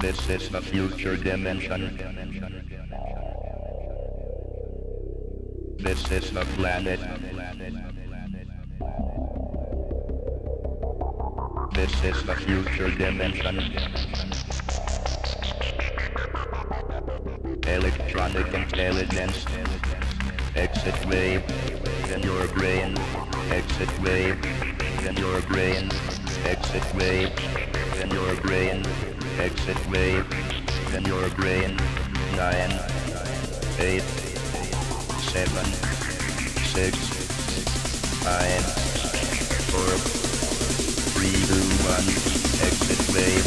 This is the future dimension. This is the planet. This is the future dimension. Electronic intelligence. Exit wave in your brain. Exit wave in your brain. Exit wave in your brain. Exit wave in your brain. Nine, eight, seven, six, five, four, three, two, one. Exit wave.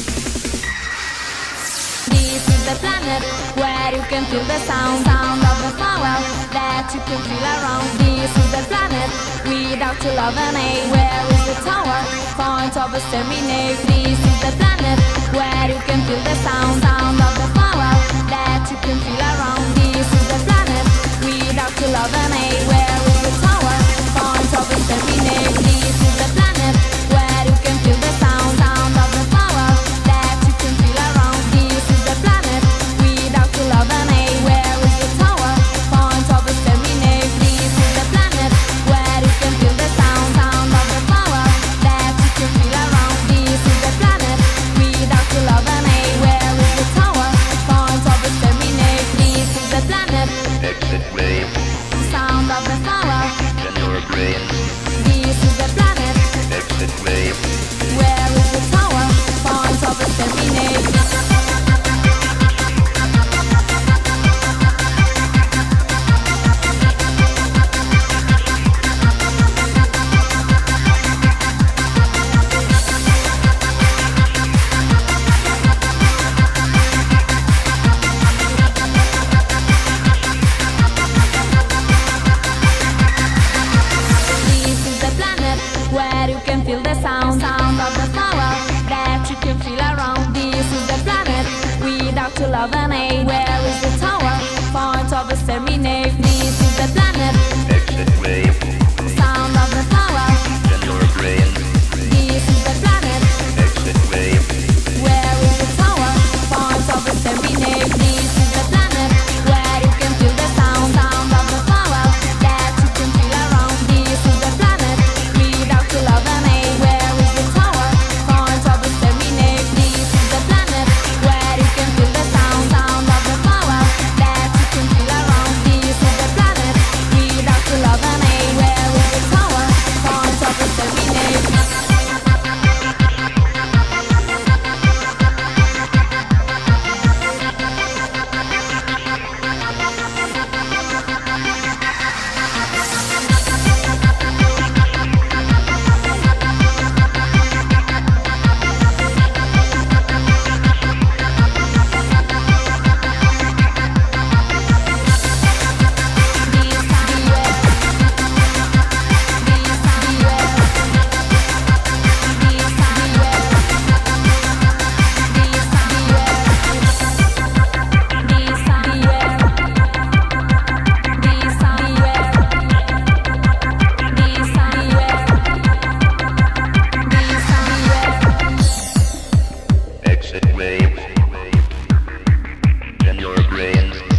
This is the planet where you can feel the sound, sound of the flower that you can feel around. This is the planet without your love and hate. Where is the tower? Point of exterminate. This is the planet Exit wave sound of the flower. in your brain. This is the planet. Exit wave. brains.